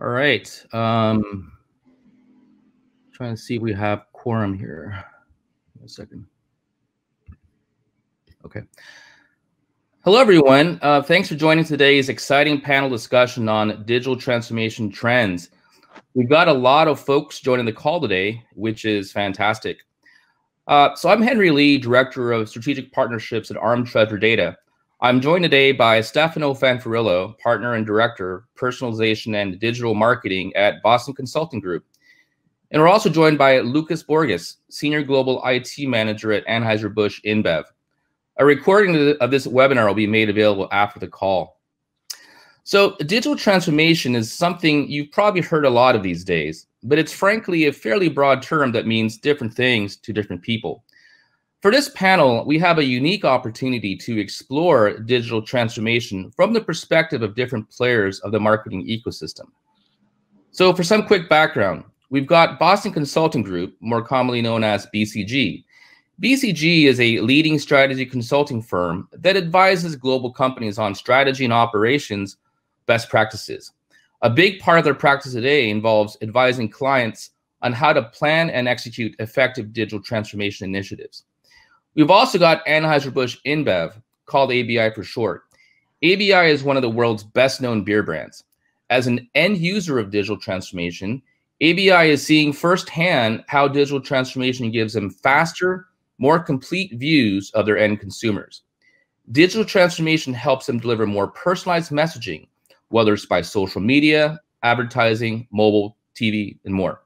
All right. Um, trying to see if we have quorum here. One second. Okay. Hello, everyone. Uh, thanks for joining today's exciting panel discussion on digital transformation trends. We've got a lot of folks joining the call today, which is fantastic. Uh, so I'm Henry Lee, Director of Strategic Partnerships at ARM Treasure Data. I'm joined today by Stefano Fanfarillo, Partner and Director, Personalization and Digital Marketing at Boston Consulting Group. And we're also joined by Lucas Borges, Senior Global IT Manager at Anheuser-Busch InBev. A recording of this webinar will be made available after the call. So digital transformation is something you've probably heard a lot of these days, but it's frankly a fairly broad term that means different things to different people. For this panel, we have a unique opportunity to explore digital transformation from the perspective of different players of the marketing ecosystem. So for some quick background, we've got Boston Consulting Group, more commonly known as BCG. BCG is a leading strategy consulting firm that advises global companies on strategy and operations best practices. A big part of their practice today involves advising clients on how to plan and execute effective digital transformation initiatives. We've also got Anheuser-Busch InBev, called ABI for short. ABI is one of the world's best known beer brands. As an end user of digital transformation, ABI is seeing firsthand how digital transformation gives them faster, more complete views of their end consumers. Digital transformation helps them deliver more personalized messaging, whether it's by social media, advertising, mobile, TV, and more.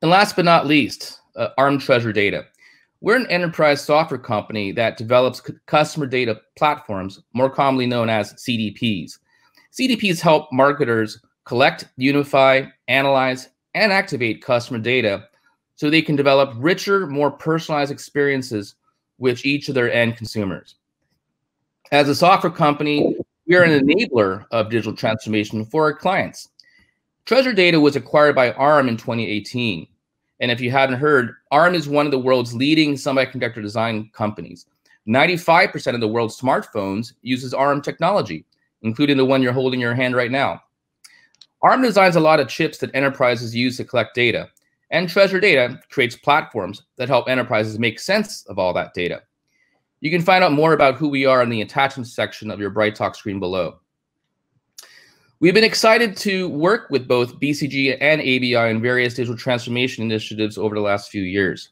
And last but not least, uh, ARM Treasure Data. We're an enterprise software company that develops customer data platforms, more commonly known as CDPs. CDPs help marketers collect, unify, analyze, and activate customer data so they can develop richer, more personalized experiences with each of their end consumers. As a software company, we are an enabler of digital transformation for our clients. Treasure Data was acquired by ARM in 2018. And if you haven't heard, ARM is one of the world's leading semiconductor design companies. 95% of the world's smartphones uses ARM technology, including the one you're holding in your hand right now. ARM designs a lot of chips that enterprises use to collect data, and Treasure Data creates platforms that help enterprises make sense of all that data. You can find out more about who we are in the attachments section of your BrightTalk screen below. We've been excited to work with both BCG and ABI in various digital transformation initiatives over the last few years.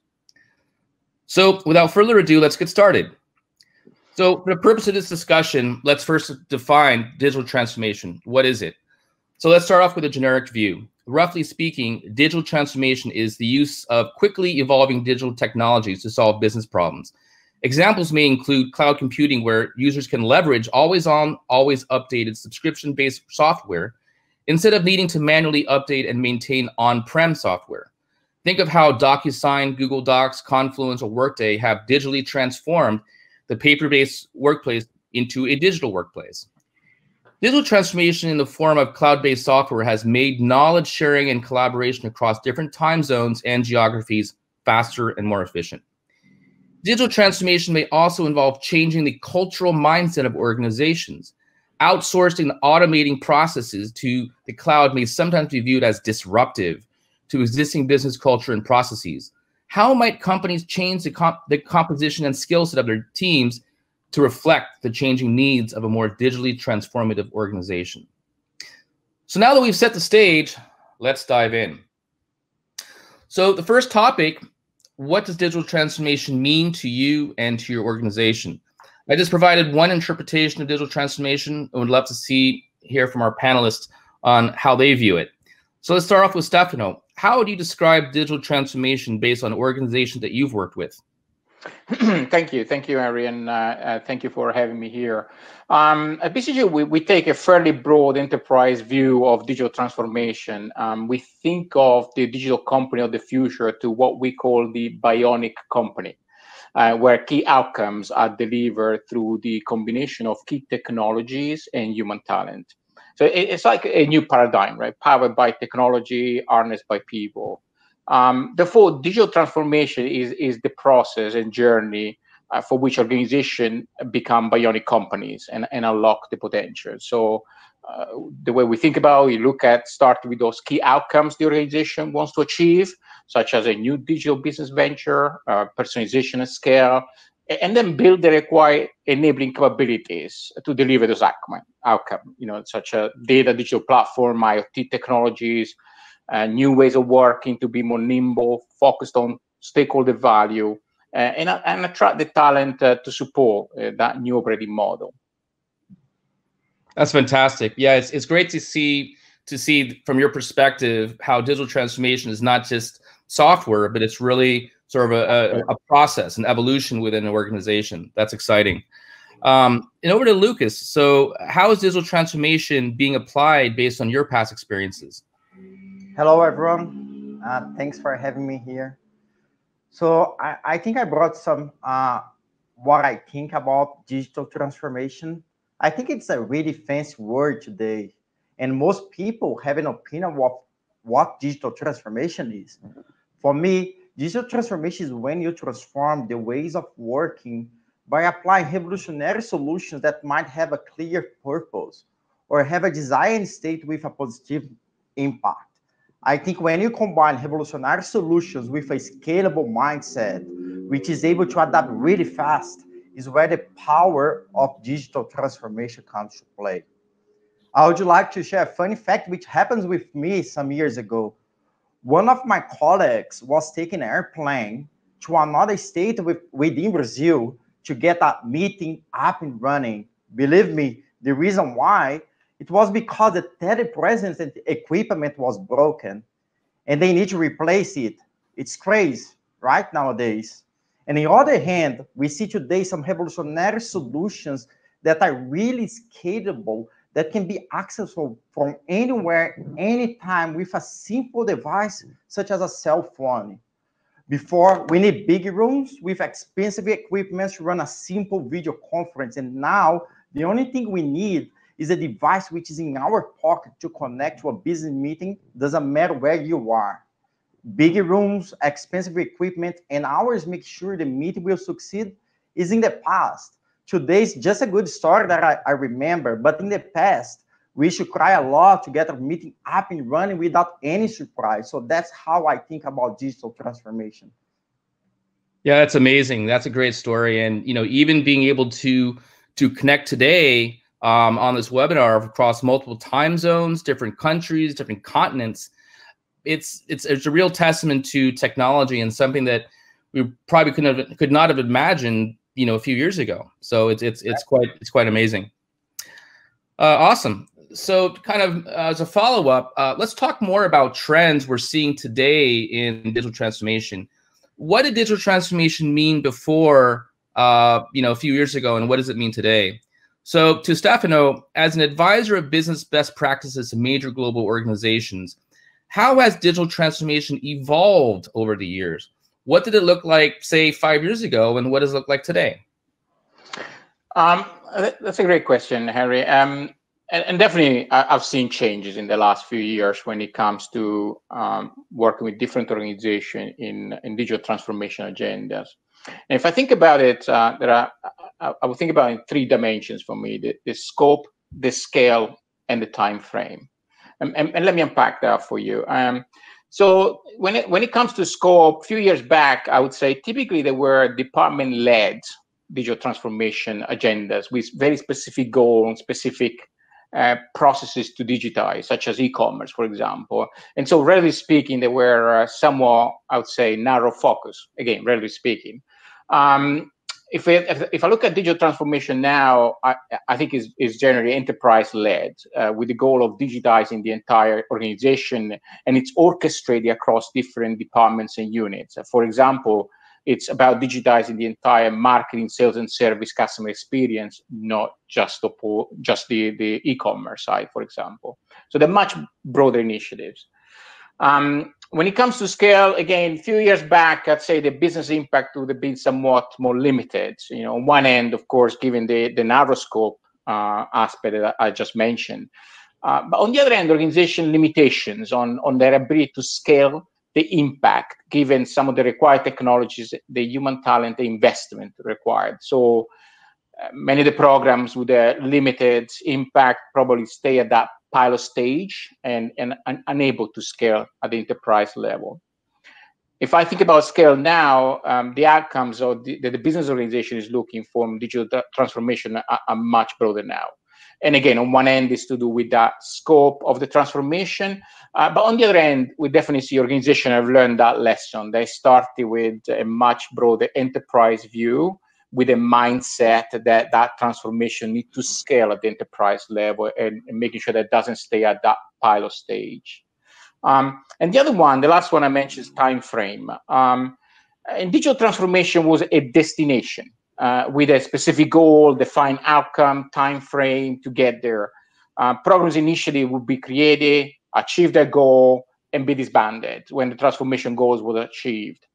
So without further ado, let's get started. So for the purpose of this discussion, let's first define digital transformation. What is it? So let's start off with a generic view. Roughly speaking, digital transformation is the use of quickly evolving digital technologies to solve business problems. Examples may include cloud computing, where users can leverage always on, always updated subscription based software instead of needing to manually update and maintain on prem software. Think of how DocuSign, Google Docs, Confluence, or Workday have digitally transformed the paper based workplace into a digital workplace. Digital transformation in the form of cloud based software has made knowledge sharing and collaboration across different time zones and geographies faster and more efficient. Digital transformation may also involve changing the cultural mindset of organizations. Outsourcing and automating processes to the cloud may sometimes be viewed as disruptive to existing business culture and processes. How might companies change the, comp the composition and skill set of their teams to reflect the changing needs of a more digitally transformative organization? So now that we've set the stage, let's dive in. So the first topic what does digital transformation mean to you and to your organization? I just provided one interpretation of digital transformation and would love to see hear from our panelists on how they view it. So let's start off with Stefano. How would you describe digital transformation based on organizations that you've worked with? thank you. Thank you, Henry, and uh, uh, thank you for having me here. Um, at BCG, we, we take a fairly broad enterprise view of digital transformation. Um, we think of the digital company of the future to what we call the bionic company, uh, where key outcomes are delivered through the combination of key technologies and human talent. So it, it's like a new paradigm, right? Powered by technology, harnessed by people. Um, therefore, digital transformation is, is the process and journey uh, for which organizations become bionic companies and, and unlock the potential. So uh, the way we think about it, you look at start with those key outcomes the organization wants to achieve, such as a new digital business venture, uh, personalization at scale, and then build the required enabling capabilities to deliver those outcome, outcome you know, such as data digital platform, IoT technologies, uh, new ways of working to be more nimble, focused on stakeholder value, uh, and, and attract the talent uh, to support uh, that new operating model. That's fantastic. Yeah, it's, it's great to see to see from your perspective how digital transformation is not just software, but it's really sort of a, a, a process, an evolution within an organization. That's exciting. Um, and over to Lucas. So, how is digital transformation being applied based on your past experiences? Hello, everyone. Uh, thanks for having me here. So, I, I think I brought some uh, what I think about digital transformation I think it's a really fancy word today. And most people have an opinion of what digital transformation is. For me, digital transformation is when you transform the ways of working by applying revolutionary solutions that might have a clear purpose or have a desired state with a positive impact. I think when you combine revolutionary solutions with a scalable mindset, which is able to adapt really fast, is where the power of digital transformation comes to play. I would like to share a funny fact which happens with me some years ago. One of my colleagues was taking an airplane to another state with, within Brazil to get a meeting up and running. Believe me, the reason why it was because the telepresence and equipment was broken and they need to replace it. It's crazy, right? Nowadays. And on the other hand, we see today some revolutionary solutions that are really scalable, that can be accessible from anywhere, anytime with a simple device such as a cell phone. Before, we need big rooms with expensive equipment to run a simple video conference. And now, the only thing we need is a device which is in our pocket to connect to a business meeting, doesn't matter where you are big rooms, expensive equipment, and ours make sure the meeting will succeed is in the past. Today's just a good story that I, I remember, but in the past, we should cry a lot to get a meeting up and running without any surprise. So that's how I think about digital transformation. Yeah, that's amazing. That's a great story. And you know, even being able to to connect today um, on this webinar across multiple time zones, different countries, different continents, it's it's it's a real testament to technology and something that we probably couldn't have could not have imagined you know a few years ago. So it's it's it's quite it's quite amazing. Uh, awesome. So kind of uh, as a follow-up uh, let's talk more about trends we're seeing today in digital transformation. What did digital transformation mean before uh, you know a few years ago and what does it mean today so to stefano as an advisor of business best practices to major global organizations how has digital transformation evolved over the years? What did it look like, say, five years ago, and what does it look like today? Um, that's a great question, Harry. Um, and, and, definitely, I've seen changes in the last few years when it comes to um, working with different organizations in, in digital transformation agendas. And if I think about it, uh, there are I, I would think about it in three dimensions for me: the, the scope, the scale, and the time frame. And, and, and let me unpack that for you. Um, so when it, when it comes to scope, a few years back, I would say typically there were department-led digital transformation agendas with very specific goals, specific uh, processes to digitize, such as e-commerce, for example. And so, relatively speaking, they were uh, somewhat, I would say, narrow focus. Again, relatively speaking. Um, if, if, if I look at digital transformation now, I, I think is is generally enterprise led uh, with the goal of digitizing the entire organization, and it's orchestrated across different departments and units. For example, it's about digitizing the entire marketing, sales, and service customer experience, not just the just the the e-commerce side, for example. So they're much broader initiatives. Um, when it comes to scale, again, a few years back, I'd say the business impact would have been somewhat more limited. You know, on one end, of course, given the, the narrow scope uh, aspect that I just mentioned. Uh, but on the other end, organization limitations on, on their ability to scale the impact, given some of the required technologies, the human talent, the investment required. So many of the programs with a limited impact probably stay at that pilot stage and, and, and unable to scale at the enterprise level. If I think about scale now, um, the outcomes of the, the, business organization is looking for digital transformation are, are much broader now. And again, on one end is to do with the scope of the transformation, uh, but on the other end, we definitely see organizations have learned that lesson. They started with a much broader enterprise view, with a mindset that that transformation needs to scale at the enterprise level and, and, making sure that doesn't stay at that pilot stage. Um, and the other one, the last one I mentioned is time frame. Um, and digital transformation was a destination uh, with a specific goal, defined outcome, time frame to get there. Uh, programs initially would be created, achieve their goal, and be disbanded when the transformation goals were achieved.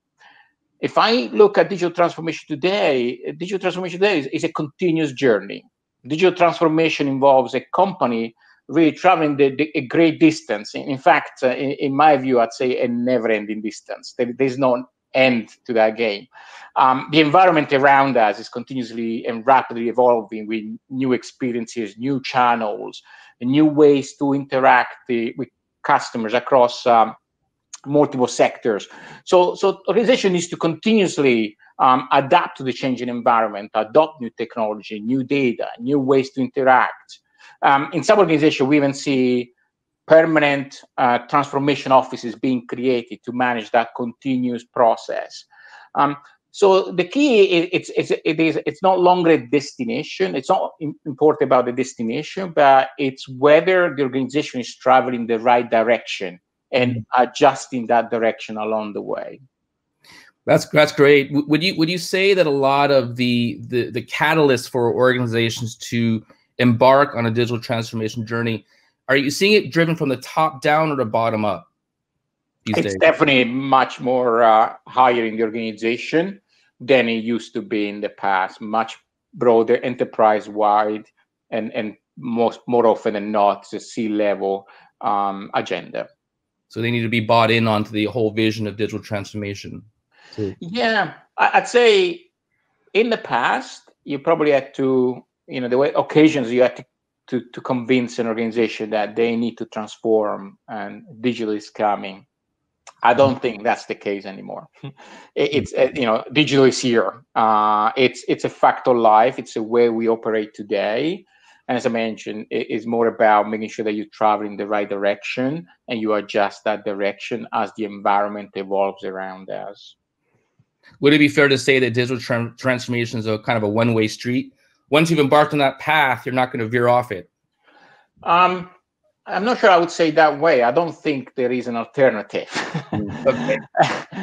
If I look at digital transformation today, digital transformation today is, is a continuous journey. Digital transformation involves a company really traveling the, the, a great distance. In, in fact, uh, in, in, my view, I'd say a never-ending distance. There, there's no end to that game. Um, the environment around us is continuously and rapidly evolving with new experiences, new channels, new ways to interact the, with customers across um, multiple sectors. So, so organization needs to continuously um, adapt to the changing environment, adopt new technology, new data, new ways to interact. Um, in some organizations, we even see permanent uh, transformation offices being created to manage that continuous process. Um, so the key is it's, it's it is it's not longer a destination. It's not important about the destination, but it's whether the organization is traveling the right direction and adjusting that direction along the way. That's that's great. Would you would you say that a lot of the the the catalyst for organizations to embark on a digital transformation journey are you seeing it driven from the top down or the bottom up? it's days? definitely much more uh, higher in the organization than it used to be in the past. Much broader, enterprise wide, and and most more often than not, the C level um, agenda. So they need to be bought in onto the whole vision of digital transformation. Too. Yeah, I'd say in the past you probably had to, you know, the way occasions you had to to, to convince an organization that they need to transform and digital is coming. I don't think that's the case anymore. it's you know digital is here. Uh, it's it's a fact of life. It's a way we operate today. And as I mentioned, it is more about making sure that you travel in the right direction and you adjust that direction as the environment evolves around us. Would it be fair to say that digital tra- transformation is a kind of a one-way street? once you've embarked on that path, you're not going to veer off it. Um, I'm not sure I would say that way. I don't think there is an alternative. Mm, okay.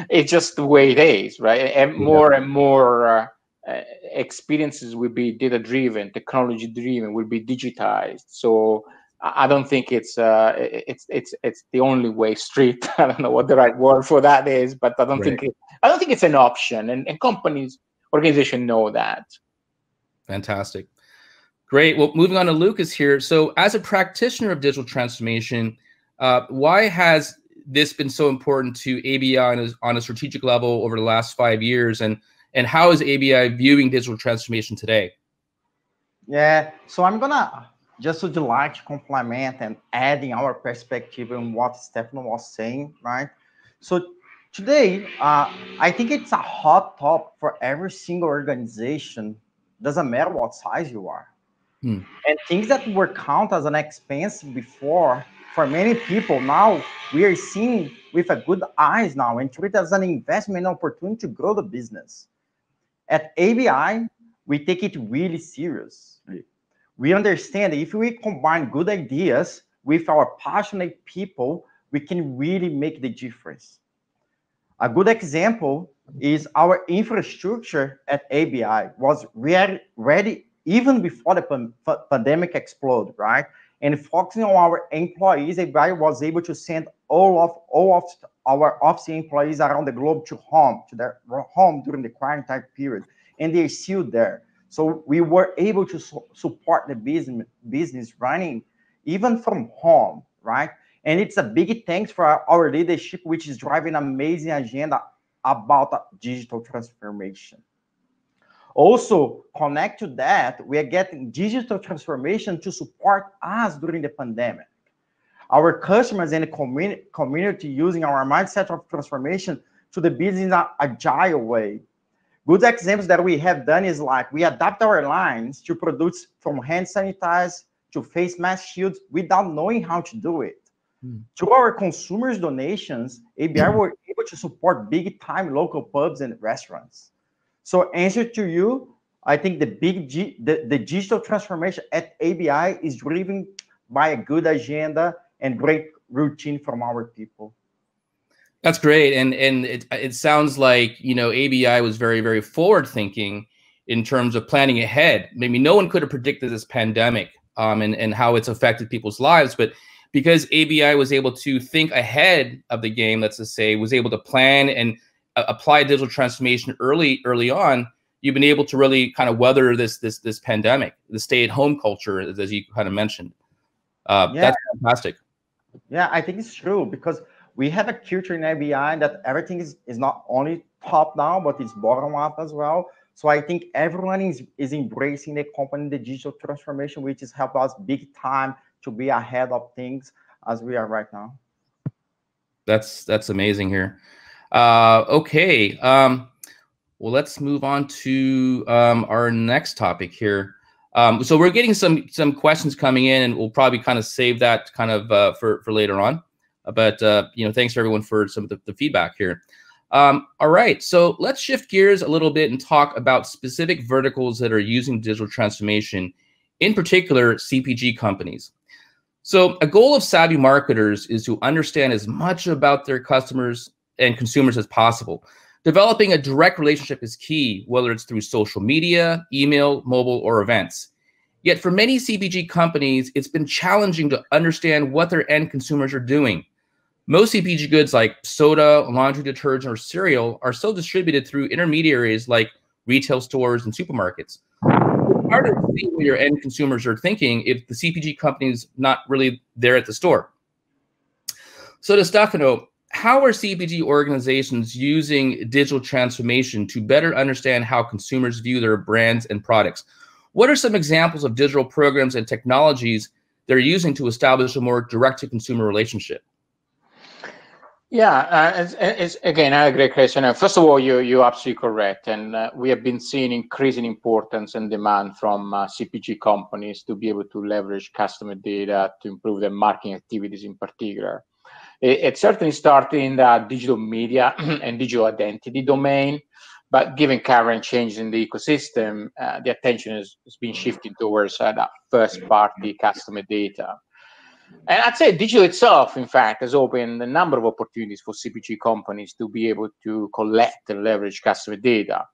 it's just the way it is, right? And more yeah. and more uh, uh, experiences will be data driven, technology driven, will be digitized. So I don't think it's uh, it's it's it's the only way street. I don't know what the right word for that is, but I don't right. think it, I don't think it's an option. And, and companies, organizations know that. Fantastic. Great. Well, moving on to Lucas here. So, as a practitioner of digital transformation, uh, why has this been so important to ABI on a, on a strategic level over the last five years, and and how is ABI viewing digital transformation today? Yeah. So I'm gonna just would like to complement and adding our perspective on what Stefano was saying, right? So today, uh, I think it's a hot topic for every single organization doesn't matter what size you are. Hmm. And things that were counted as an expense before, for many people now, we are seeing with a good eyes now and treat it as an investment opportunity to grow the business. At ABI, we take it really seriously. We understand that if we combine good ideas with our passionate people, we can really make the difference. A good example is our infrastructure at ABI was re ready even before the pan pandemic exploded, right? And focusing on our employees, ABI was able to send all of all of our office employees around the globe to home, to their home during the quarantine period, and they're still there. So we were able to su support the business business running even from home, right? And it's a big thanks for our, our leadership, which is driving amazing agenda about digital transformation. Also, connect to that, we are getting digital transformation to support us during the pandemic. Our customers and the community, community using our mindset of transformation to the business in an agile way. Good examples that we have done is like we adapt our lines to produce from hand sanitizer to face mask shields without knowing how to do it. Mm. Through our consumers' donations, ABI mm. were able to support big time local pubs and restaurants. So answer to you, I think the big G, the, the digital transformation at ABI is driven by a good agenda and great routine from our people. That's great, and and it it sounds like you know ABI was very very forward thinking in terms of planning ahead. Maybe no one could have predicted this pandemic um, and and how it's affected people's lives, but because ABI was able to think ahead of the game, let's just say, was able to plan and uh, apply digital transformation early early on, you've been able to really kind of weather this this this pandemic, the stay at home culture, as you kind of mentioned. Uh, yeah. That's fantastic. Yeah, I think it's true because we have a culture in ABI that everything is, is not only top down, but it's bottom up as well. So I think everyone is, is embracing the company, the digital transformation, which is help us big time to be ahead of things as we are right now. That's that's amazing here. Uh, okay. Um, well, let's move on to um, our next topic here. Um, so we're getting some some questions coming in, and we'll probably kind of save that kind of uh, for for later on. But uh, you know, thanks to everyone for some of the, the feedback here. Um, all right, so let's shift gears a little bit and talk about specific verticals that are using digital transformation, in particular CPG companies. So, a goal of savvy marketers is to understand as much about their customers and consumers as possible. Developing a direct relationship is key, whether it's through social media, email, mobile, or events. Yet, for many CPG companies, it's been challenging to understand what their end consumers are doing. Most CPG goods like soda, laundry detergent, or cereal are still distributed through intermediaries like retail stores and supermarkets It's hard to see what your end consumers are thinking if the CPG company's not really there at the store. So, to Stefano, how are CPG organizations using digital transformation to better understand how consumers view their brands and products? What are some examples of digital programs and technologies they're using to establish a more direct to consumer relationship? Yeah, uh, it's, it's, again a great question. Uh, first of all, you you're absolutely correct, and uh, we have been seeing increasing importance and demand from uh, CPG companies to be able to leverage customer data to improve their marketing activities, in particular. It, certainly started in the digital media and digital identity domain, but given current changes in the ecosystem, uh, the attention has, has been shifting towards uh, that first-party customer data. And I'd say digital itself, in fact, has opened a number of opportunities for CPG companies to be able to collect and leverage customer data.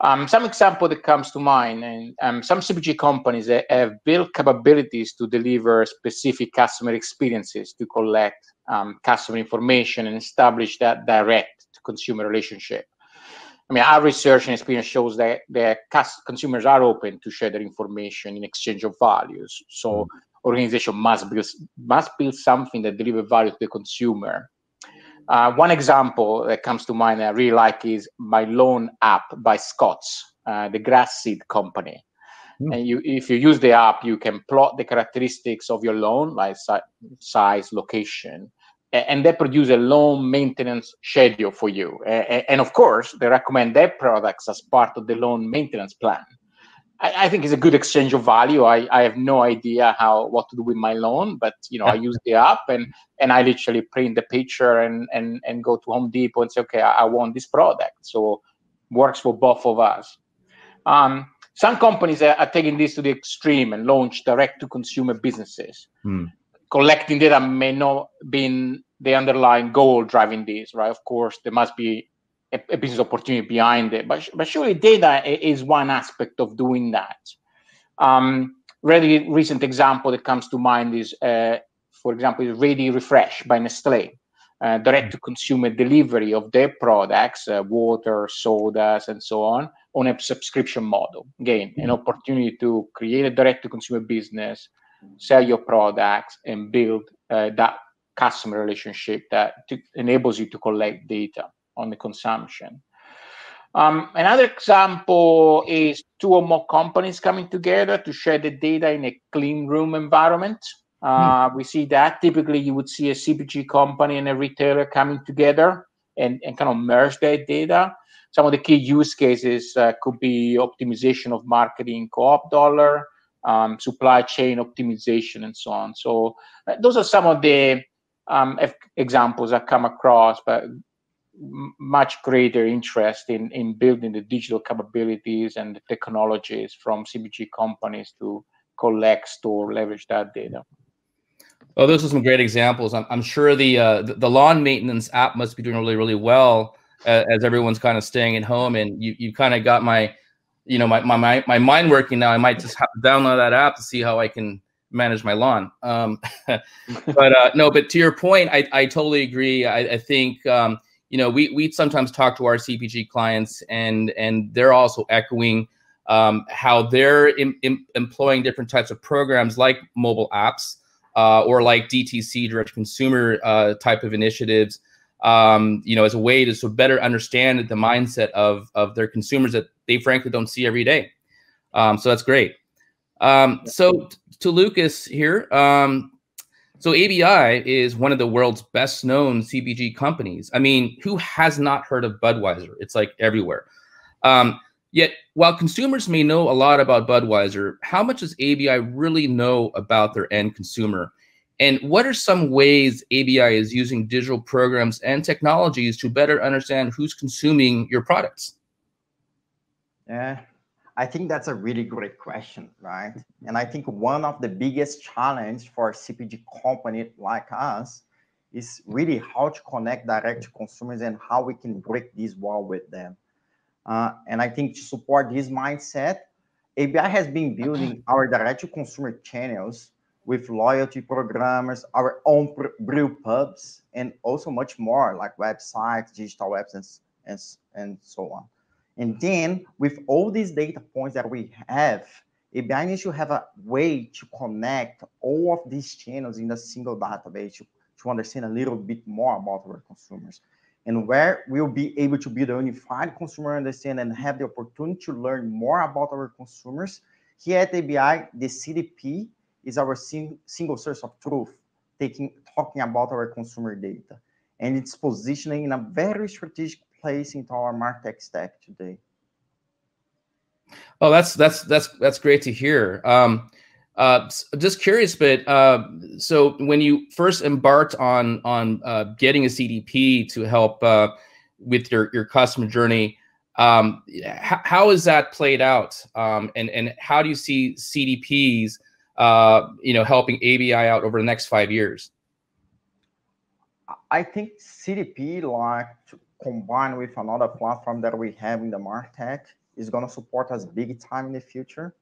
Um, some example that comes to mind, and um, some CPG companies have built capabilities to deliver specific customer experiences to collect um, customer information and establish that direct consumer relationship. I mean, our research and experience shows that the consumers are open to share their information in exchange of values. So mm organization must build must build something that deliver value to the consumer. Uh, one example that comes to mind that I really like is my lawn app by Scotts, uh, the grass seed company. Mm. And you, if you use the app, you can plot the characteristics of your loan, like si- size, location, and they produce a loan maintenance schedule for you. And of course, they recommend their products as part of the loan maintenance plan. I, I, think it's a good exchange of value. I, I have no idea how what to do with my loan, but you know I use the app and and I literally print the picture and and and go to Home Depot and say, okay, I, I want this product. So works for both of us. Um, some companies are, are, taking this to the extreme and launch direct to consumer businesses. Hmm. Collecting data may not be the underlying goal driving this, right? Of course, there must be a, a, business opportunity behind it. But, but surely data is one aspect of doing that. Um, really recent example that comes to mind is, uh, for example, is Ready Refresh by Nestle. Uh, direct to consumer delivery of their products, uh, water, sodas, and so on, on a subscription model. Again, an opportunity to create a direct to consumer business, sell your products, and build uh, that customer relationship that to, enables you to collect data on the consumption. Um, another example is two or more companies coming together to share the data in a clean room environment. Uh, mm. We see that typically you would see a CPG company and a retailer coming together and, and kind of merge their data. Some of the key use cases uh, could be optimization of marketing co-op dollar, um, supply chain optimization, and so on. So uh, those are some of the um, examples I come across, but much greater interest in, in building the digital capabilities and the technologies from CPG companies to collect, store, leverage that data. Oh, those are some great examples. I'm, I'm sure the, uh, the, lawn maintenance app must be doing really really well uh, as everyone's kind of staying at home, and you you kind of got my you know my, my my mind working now. I might just have to download that app to see how I can manage my lawn. Um, but uh, no, but to your point, I, I totally agree. I, I think um, you know we we sometimes talk to our CPG clients, and and they're also echoing um, how they're employing different types of programs like mobile apps uh, or like DTC, direct consumer uh, type of initiatives. Um, you know, as a way to sort of better understand the mindset of of their consumers that they frankly don't see every day. Um, so that's great. Um, so to Lucas here, um, so ABI is one of the world's best known CPG companies. I mean, who has not heard of Budweiser? It's like everywhere. Um, yet, while consumers may know a lot about Budweiser, how much does ABI really know about their end consumer? And what are some ways ABI is using digital programs and technologies to better understand who's consuming your products? Yeah, I think that's a really great question, right? And I think one of the biggest challenge for a CPG company like us is really how to connect direct to consumers and how we can break this wall with them. Uh, and I think to support this mindset, ABI has been building our direct to consumer channels with loyalty programmers, our own brew pubs, and also much more like websites, digital webs, and, and, and so on. And then with all these data points that we have, ABI needs to have a way to connect all of these channels in a single database to, to understand a little bit more about our consumers. And where we'll be able to build a unified consumer understanding and have the opportunity to learn more about our consumers. Here at ABI, the CDP is our sing, single source of truth, taking talking about our consumer data. And it's positioning in a very strategic place into our martech stack today? Oh that's that's that's that's great to hear. Um uh, just curious, but uh, so when you first embarked on on uh, getting a CDP to help uh, with your your customer journey, um, how is that played out, um, and and how do you see CDPs, uh, you know, helping ABI out over the next five years? I think CDP, like combined with another platform that we have in the Martech, is going to support us big time in the future.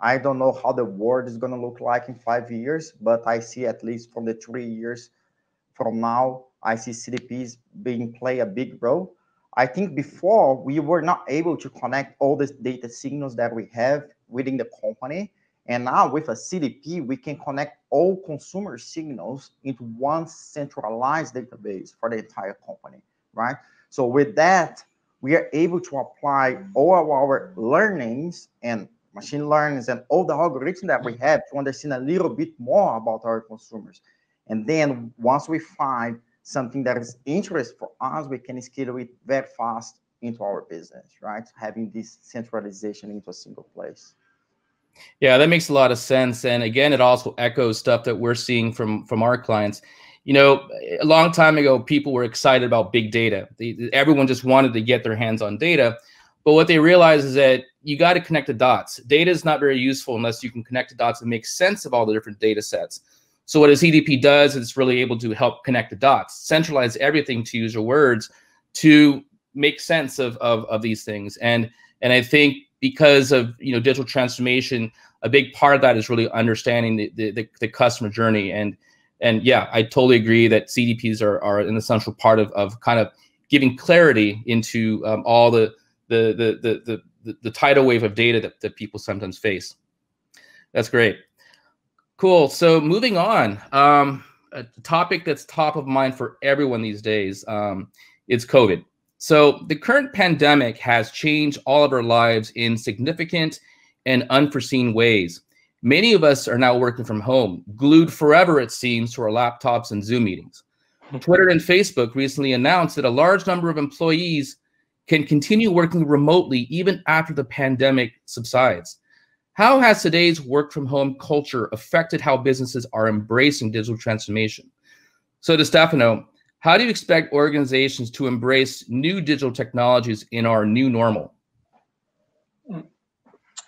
I don't know how the world is going to look like in five years, but I see at least from the three years from now, I see CDPs being play a big role. I think before we were not able to connect all the data signals that we have within the company. And now with a CDP, we can connect all consumer signals into one centralized database for the entire company, right? So with that, we are able to apply all of our learnings and machine learnings and all the algorithms that we have to understand a little bit more about our consumers. And then once we find something that is interest for us, we can scale it very fast into our business, right? Having this centralization into a single place. Yeah, that makes a lot of sense. And again, it also echoes stuff that we're seeing from from our clients you know, a long time ago, people were excited about big data. They, everyone just wanted to get their hands on data. But what they realize is that you got to connect the dots. Data is not very useful unless you can connect the dots and make sense of all the different data sets. So what a CDP does is it's really able to help connect the dots, centralize everything, to use your words, to make sense of, of, of these things. And and I think because of you know digital transformation, a big part of that is really understanding the, the, the customer journey and and yeah, I totally agree that CDPs are, are an essential part of, of kind of giving clarity into um, all the the, the the the the tidal wave of data that, that people sometimes face. That's great. Cool. So moving on, um, a topic that's top of mind for everyone these days, um, it's COVID. So the current pandemic has changed all of our lives in significant and unforeseen ways. Many of us are now working from home, glued forever, it seems, to our laptops and Zoom meetings. Hmm. Twitter and Facebook recently announced that a large number of employees can continue working remotely even after the pandemic subsides. How has today's work from home culture affected how businesses are embracing digital transformation? So, to Stefano, how do you expect organizations to embrace new digital technologies in our new normal?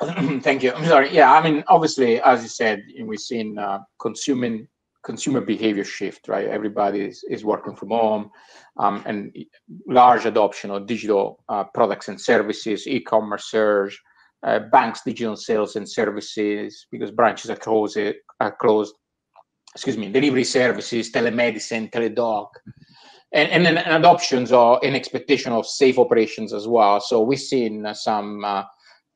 Thank you. I'm sorry. Yeah, I mean, obviously, as you said, we've seen uh, consuming consumer behavior shift, right? Everybody is, is working from home um, and large adoption of digital uh, products and services, e-commerce surge, uh, banks digital sales and services because branches are closed, are closed. Excuse me, delivery services, telemedicine, Teladoc, and, and then adoptions or an expectation of safe operations as well. So we've seen uh, some uh,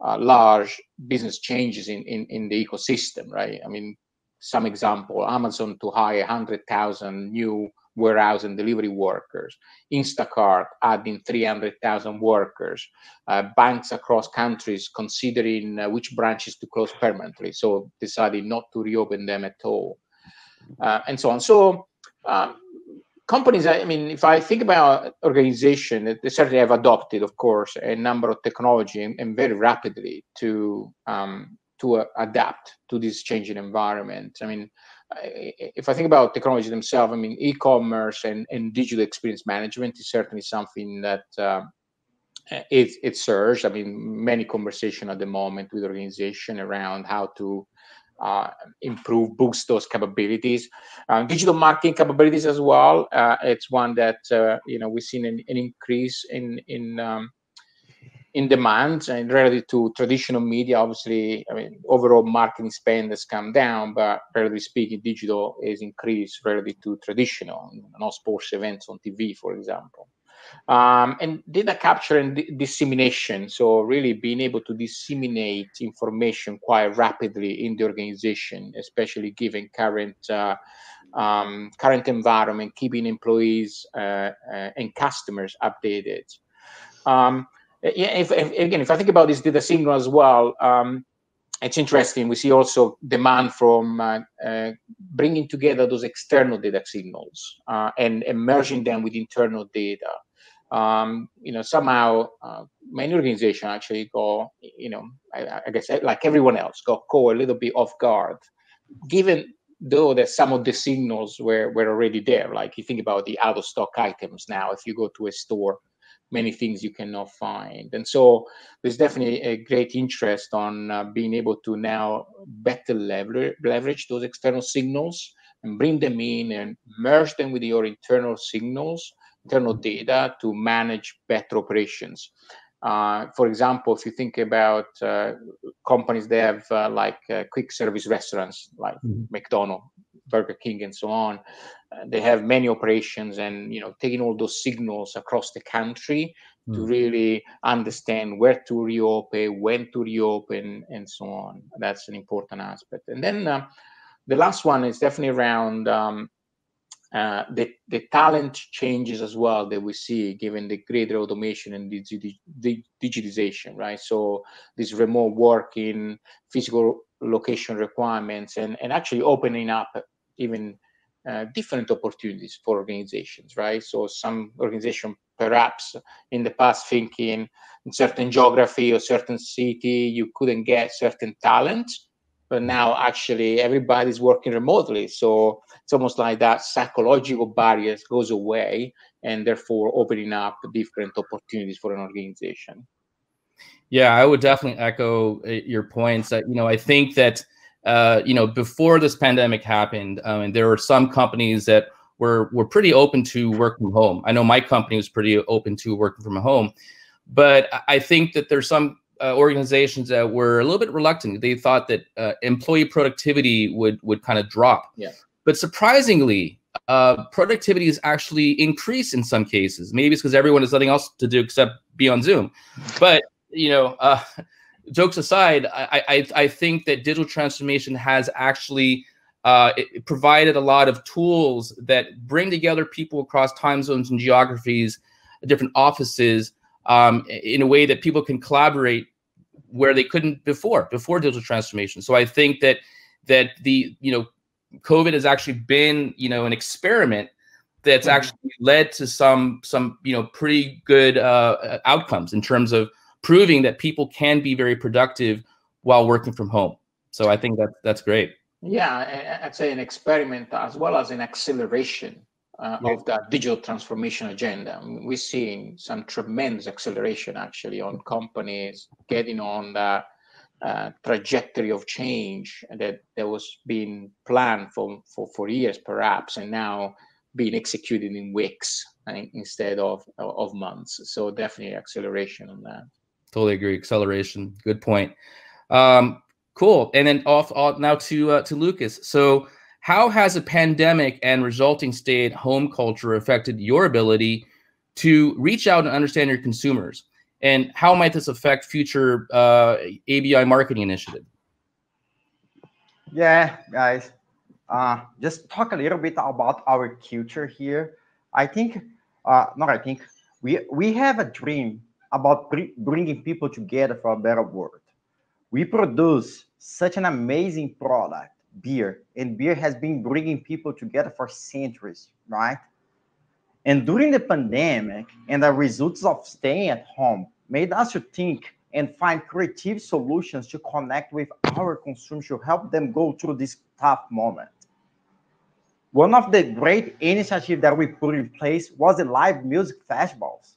uh, large business changes in, in, in the ecosystem, right? I mean, some example, Amazon to hire 100,000 new warehouse and delivery workers, Instacart adding 300,000 workers, uh, banks across countries considering uh, which branches to close permanently, so deciding not to reopen them at all, uh, and so on. So um, companies, I mean, if I think about organization, they certainly have adopted, of course, a number of technology and, very rapidly to um, to uh, adapt to this changing environment. I mean, if I think about technology themselves, I mean, e-commerce and, and digital experience management is certainly something that uh, it, it surged. I mean, many conversation at the moment with organization around how to uh, improve, boost those capabilities. Uh, digital marketing capabilities as well. Uh, it's one that uh, you know we've seen an, an increase in in um, in demand and relative to traditional media. Obviously, I mean overall marketing spend has come down, but relatively speaking, digital is increased relative to traditional, not sports events on TV, for example um, and data capture and dissemination. So really being able to disseminate information quite rapidly in the organization, especially given current uh, um, current environment, keeping employees uh, uh, and customers updated. Um, if, if, again, if I think about this data signal as well, um, it's interesting. We see also demand from uh, uh, bringing together those external data signals uh, and merging them with internal data um, you know, somehow uh, many organizations actually go, you know, I, I, guess like everyone else, got caught a little bit off guard, given though that some of the signals were, were already there. Like you think about the out of stock items now, if you go to a store, many things you cannot find. And so there's definitely a great interest on uh, being able to now better leverage, leverage those external signals and bring them in and merge them with your internal signals internal data to manage better operations. Uh, for example, if you think about uh, companies they have uh, like uh, quick service restaurants like mm-hmm. McDonald's, Burger King, and so on, uh, they have many operations, and you know, taking all those signals across the country mm-hmm. to really understand where to reopen, when to reopen, and so on. That's an important aspect. And then uh, the last one is definitely around um, uh, the, the talent changes as well that we see given the greater automation and the digitization, right? So this remote working, physical location requirements, and, and actually opening up even uh, different opportunities for organizations, right? So some organization perhaps in the past thinking in certain geography or certain city you couldn't get certain talent but now actually everybody's working remotely. So it's almost like that psychological barriers goes away and therefore opening up different opportunities for an organization. Yeah i would definitely echo uh, your points. That you know i think that uh, you know before this pandemic happened um, and there were some companies that were were pretty open to work from home. I know my company was pretty open to working from home. But i think that there's some uh, organizations that were a little bit reluctant. They thought that uh, employee productivity would would kind of drop. Yeah. But surprisingly, uh, productivity is actually increased in some cases. Maybe it's because everyone has nothing else to do except be on Zoom. But you know, uh, jokes aside, I, I I think that digital transformation has actually uh, provided a lot of tools that bring together people across time zones and geographies different offices um, in a way that people can collaborate where they couldn't before before digital transformation. So I think that that the you know COVID has actually been you know an experiment that's mm-hmm. actually led to some some you know pretty good uh, outcomes in terms of proving that people can be very productive while working from home. So I think that that's great. Yeah, I'd say an experiment as well as an acceleration uh, yeah. of that digital transformation agenda. We're seeing some tremendous acceleration actually on companies getting on the uh, trajectory of change that that was being planned for, for, for years perhaps, and now being executed in weeks uh, instead of of months. So definitely acceleration on that. Totally agree. Acceleration. Good point. Um, cool. And then off, off now to uh, to Lucas. So how has a pandemic and resulting stay-at-home culture affected your ability to reach out and understand your consumers? And how might this affect future uh, ABI marketing initiative? Yeah, guys. Uh, just talk a little bit about our culture here. I think, uh, not I think, we, we have a dream about bringing people together for a better world. We produce such an amazing product beer, and beer has been bringing people together for centuries, right? And during the pandemic and the results of staying at home made us to think and find creative solutions to connect with our consumers to help them go through this tough moment. One of the great initiatives that we put in place was the live music festivals,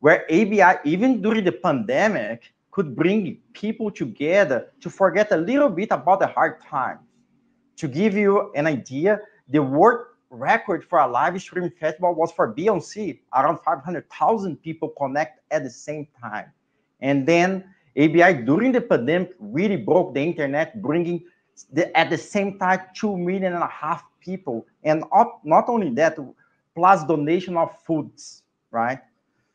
where ABI, even during the pandemic, could bring people together to forget a little bit about the hard times. To give you an idea, the world record for a live stream festival was for Beyonce, around 500,000 people connect at the same time. And then ABI during the pandemic really broke the internet, bringing the, at the same time two million and a half people, and up, not only that, plus donation of foods, right?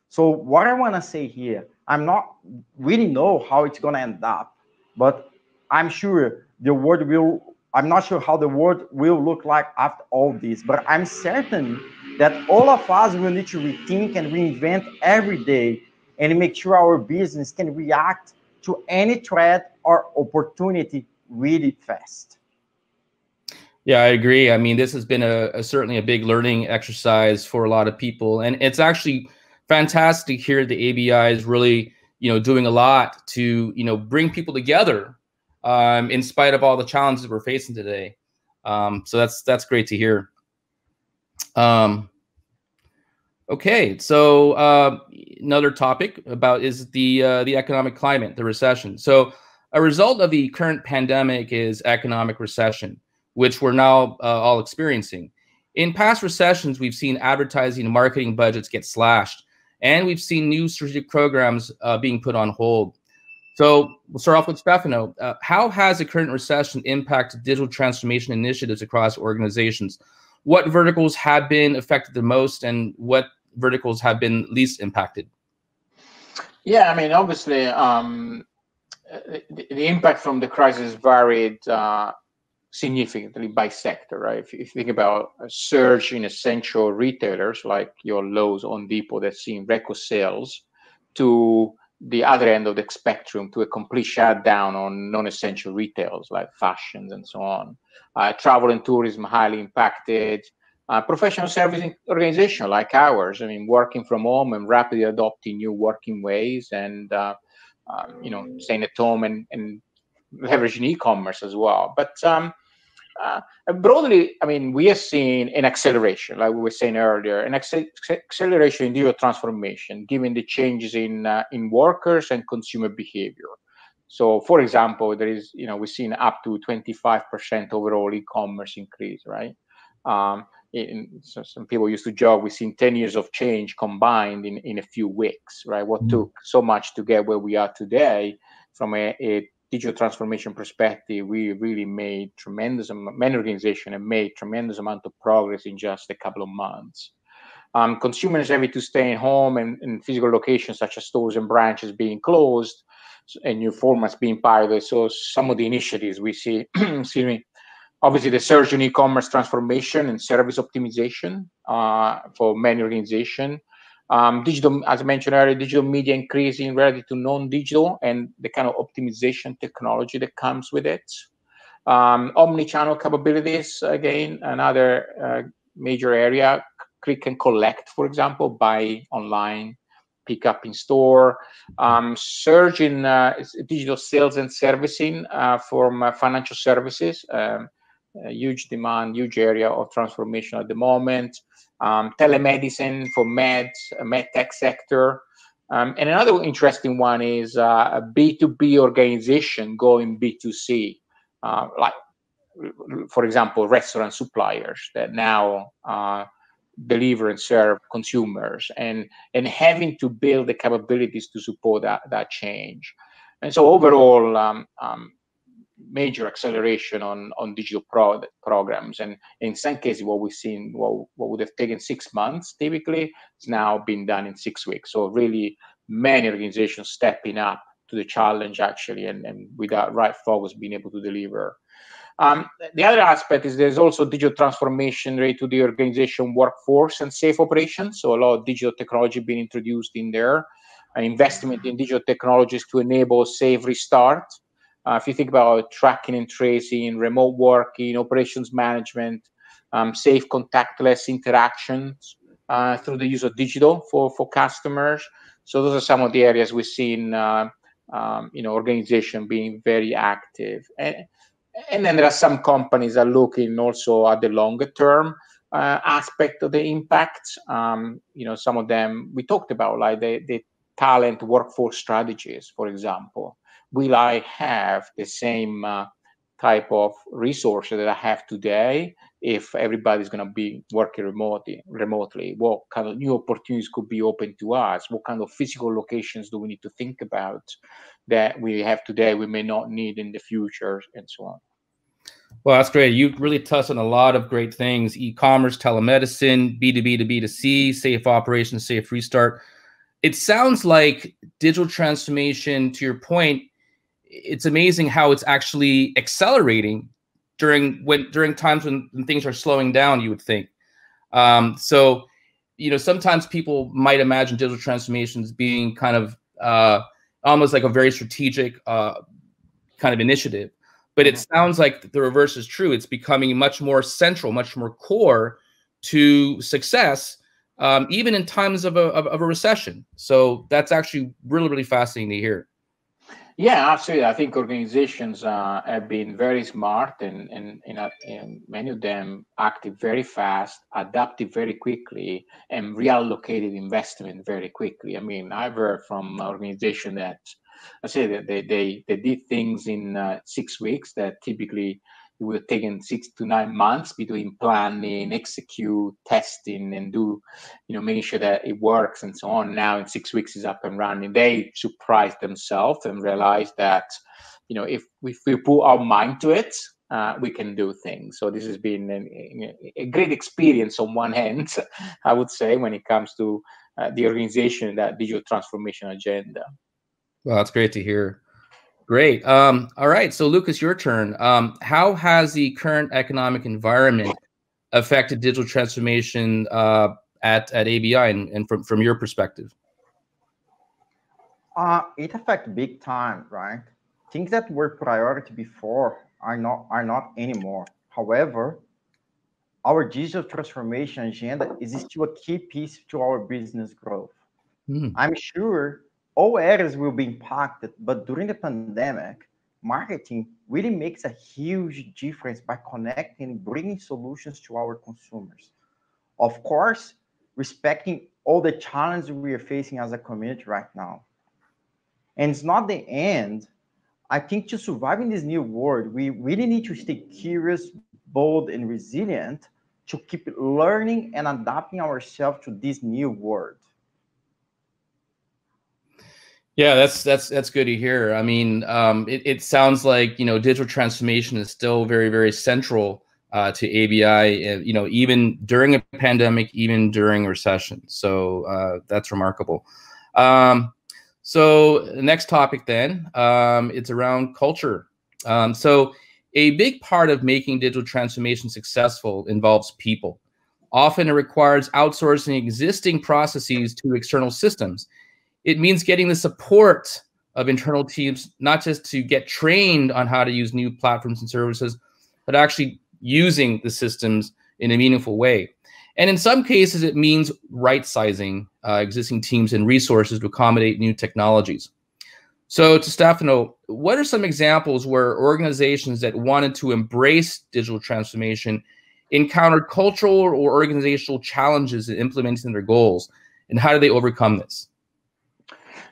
So what I want to say here, I'm not really know how it's to end up, but I'm sure the world will. I'm not sure how the world will look like after all this, but I'm certain that all of us will need to rethink and reinvent every day and make sure our business can react to any threat or opportunity really fast. Yeah, I agree. I mean, this has been a, a certainly a big learning exercise for a lot of people, and it's actually fantastic here. The ABI is really, you know, doing a lot to, you know, bring people together um, in spite of all the challenges we're facing today. Um, so that's that's great to hear. Um, okay, so uh, another topic about is the uh, the economic climate, the recession. So a result of the current pandemic is economic recession, which we're now uh, all experiencing. In past recessions, we've seen advertising and marketing budgets get slashed and we've seen new strategic programs uh, being put on hold. So we'll start off with Stefano. Uh, how has the current recession impacted digital transformation initiatives across organizations? What verticals have been affected the most, and what verticals have been least impacted? Yeah, I mean, obviously, um, the, the, impact from the crisis varied uh, significantly by sector, right? If you think about a surge in essential retailers like your Lowe's, Home Depot that's seeing record sales, to the other end of the spectrum, to a complete shutdown on non-essential retails like fashions and so on. Uh, travel and tourism highly impacted. Uh, professional service organization like ours, I mean, working from home and rapidly adopting new working ways and, uh, uh you know, staying at home and, and leveraging e-commerce as well. But um, uh, broadly, I mean, we are seeing an acceleration, like we were saying earlier, an acceleration in digital transformation, given the changes in uh, in workers and consumer behavior. So, for example, there is, you know, we've seen up to 25% overall e-commerce increase, right? Um, in, so some people used to joke, we've seen 10 years of change combined in, in a few weeks, right? What mm-hmm. took so much to get where we are today from a, a digital transformation perspective, we really made tremendous, many organizations have made tremendous amount of progress in just a couple of months. Um, consumers having to stay at home and, physical locations such as stores and branches being closed and new formats being piloted. So some of the initiatives we see, excuse me, obviously the surge in e-commerce transformation and service optimization uh, for many organizations Um, digital, as I mentioned earlier, digital media increasing relative to non-digital and the kind of optimization technology that comes with it. Um, omni-channel capabilities, again, another uh, major area. Click and collect, for example, buy online, pick up in store. Um, surge in uh, digital sales and servicing uh, from uh, financial services. Um, huge demand, huge area of transformation at the moment um, telemedicine for meds, med tech sector. Um, and another interesting one is uh, a B2B organization going B2C, uh, like, for example, restaurant suppliers that now uh, deliver and serve consumers and, and having to build the capabilities to support that, that change. And so overall, um, um, major acceleration on on digital pro- programs. And in some cases what we've seen what, what would have taken six months typically is now been done in six weeks. So really many organizations stepping up to the challenge actually and, and with that right focus being able to deliver. Um, the other aspect is there's also digital transformation related to the organization workforce and safe operations. So a lot of digital technology being introduced in there. Investment in digital technologies to enable safe restart uh, if you think about tracking and tracing, remote working, operations management, um, safe contactless interactions uh, through the use of digital for, for customers. So those are some of the areas we've seen, uh, um, you know, organization being very active. And, and then there are some companies that are looking also at the longer term uh, aspect of the impact. Um, you know, some of them we talked about, like the, the talent workforce strategies, for example will I have the same uh, type of resources that I have today if everybody's going to be working remotely? Remotely, what kind of new opportunities could be open to us? What kind of physical locations do we need to think about that we have today we may not need in the future, and so on. Well, that's great. You really touched on a lot of great things: e-commerce, telemedicine, B2B to B2C, safe operations, safe restart. It sounds like digital transformation, to your point, it's amazing how it's actually accelerating during when during times when, when things are slowing down you would think. Um, so you know sometimes people might imagine digital transformations being kind of uh, almost like a very strategic uh, kind of initiative. But it sounds like the reverse is true. It's becoming much more central much more core to success um, even in times of a, of, of a recession. So that's actually really really fascinating to hear yeah, absolutely. I think organizations uh, have been very smart and, and, and, uh, and, many of them acted very fast, adapted very quickly, and reallocated investment very quickly. I mean, I've heard from organizations that I say that they, they, they did things in uh, six weeks that typically it would have taken six to nine months between planning, execute, testing, and do, you know, making sure that it works and so on. Now in six weeks is up and running. They surprised themselves and realized that, you know, if, if we put our mind to it, uh, we can do things. So this has been an, a great experience on one hand, I would say, when it comes to uh, the organization that digital transformation agenda. Well, that's great to hear. Great. Um, all right. So, Lucas, your turn. Um, how has the current economic environment affected digital transformation uh, at at ABI, and, and from from your perspective? Uh, it affects big time, right? Things that were priority before are not are not anymore. However, our digital transformation agenda is still a key piece to our business growth. Mm. I'm sure all areas will be impacted, but during the pandemic, marketing really makes a huge difference by connecting and bringing solutions to our consumers. Of course, respecting all the challenges we are facing as a community right now. And it's not the end. I think to survive in this new world, we really need to stay curious, bold, and resilient to keep learning and adapting ourselves to this new world. Yeah, that's that's that's good to hear. I mean, um, it, it sounds like you know digital transformation is still very very central uh, to ABI. Uh, you know, even during a pandemic, even during recession. So uh, that's remarkable. Um, so next topic then, um, it's around culture. Um, so a big part of making digital transformation successful involves people. Often it requires outsourcing existing processes to external systems. It means getting the support of internal teams, not just to get trained on how to use new platforms and services, but actually using the systems in a meaningful way. And in some cases, it means right sizing uh, existing teams and resources to accommodate new technologies. So, to Stefano, what are some examples where organizations that wanted to embrace digital transformation encountered cultural or organizational challenges in implementing their goals? And how do they overcome this?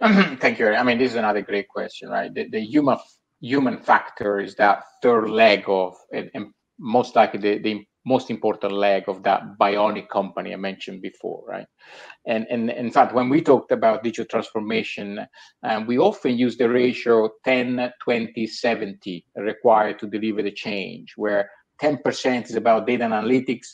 Thank you. I mean, this is another great question, right? The, the human human factor is that third leg of, and, and most likely the, the most important leg of that bionic company I mentioned before, right? And, and in fact, when we talked about digital transformation, um, we often use the ratio 10, 20, 70 required to deliver the change, where 10% is about data and analytics,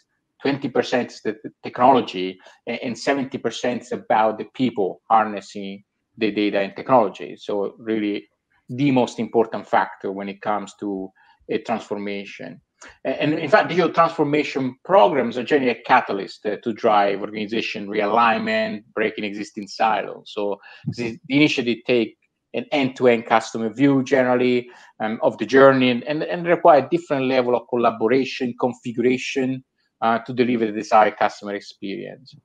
20% is the technology, and 70% is about the people harnessing the data and technology. So really the most important factor when it comes to a transformation. And in fact, digital transformation programs are generally a catalyst uh, to drive organization realignment, breaking existing silos. So the initiative take an end-to-end customer view generally um, of the journey and, and, and require different level of collaboration, configuration uh, to deliver the desired customer experience.